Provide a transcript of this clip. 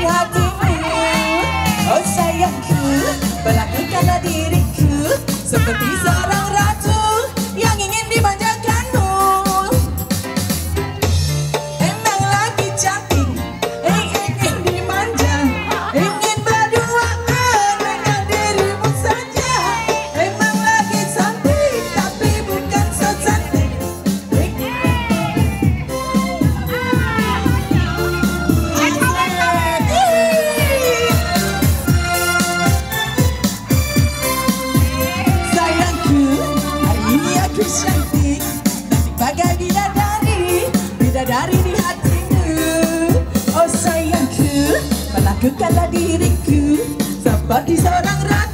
di melakukanlah diriku Seperti seorang ratu